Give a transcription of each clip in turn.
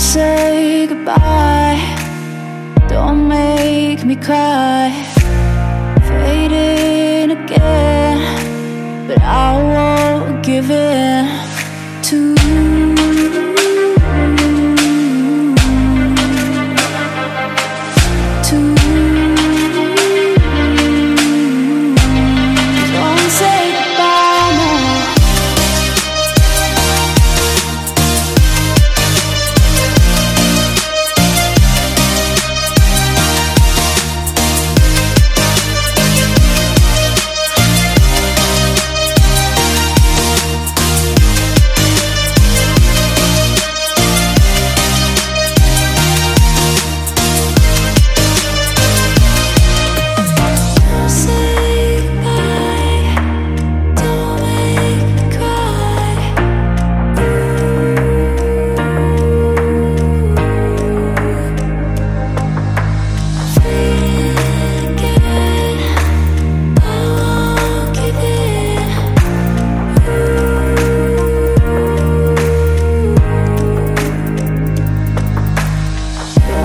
say goodbye. Don't make me cry. Fading again But I won't give in to to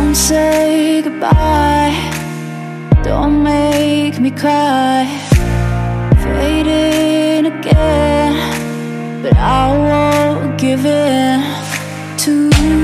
and say goodbye. Don't make me cry. Fading again But I won't give in to you